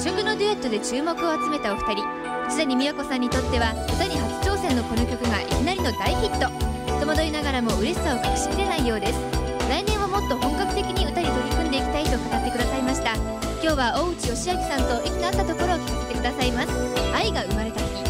食のデュエットで注目を集めたお二人。藤谷美和子さんにとっては歌に初挑戦のこの曲がいきなりの大ヒット。戸惑いながらも嬉しさを隠しきれないようです。来年はもっと本格的に歌に取り組んでいきたいと語ってくださいました。今日は大内義明さんと息の合ったところを聞かせてくださいます。愛が生まれた日。